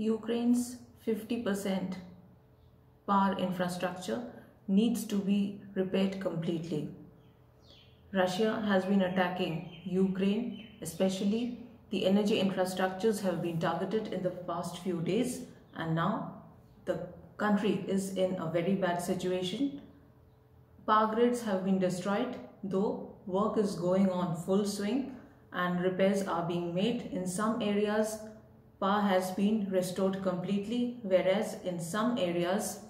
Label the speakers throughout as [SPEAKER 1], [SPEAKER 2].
[SPEAKER 1] Ukraine's 50% power infrastructure needs to be repaired completely. Russia has been attacking Ukraine, especially the energy infrastructures have been targeted in the past few days and now the country is in a very bad situation. Power grids have been destroyed though work is going on full swing and repairs are being made. In some areas power has been restored completely whereas in some areas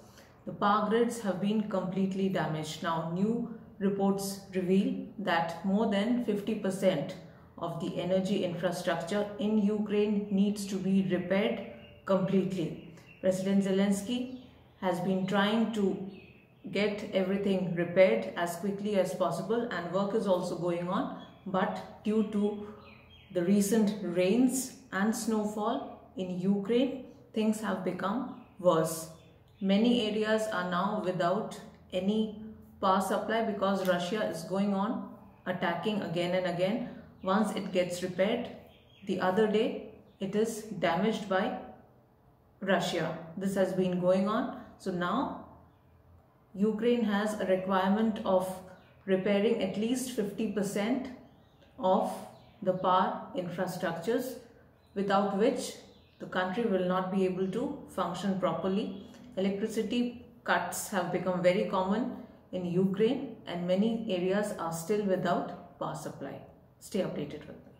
[SPEAKER 1] the power grids have been completely damaged. Now new reports reveal that more than 50% of the energy infrastructure in Ukraine needs to be repaired completely. President Zelensky has been trying to get everything repaired as quickly as possible and work is also going on but due to the recent rains and snowfall in Ukraine things have become worse. Many areas are now without any power supply because Russia is going on attacking again and again. Once it gets repaired, the other day it is damaged by Russia. This has been going on. So now Ukraine has a requirement of repairing at least 50% of the power infrastructures without which the country will not be able to function properly. Electricity cuts have become very common in Ukraine and many areas are still without power supply. Stay updated with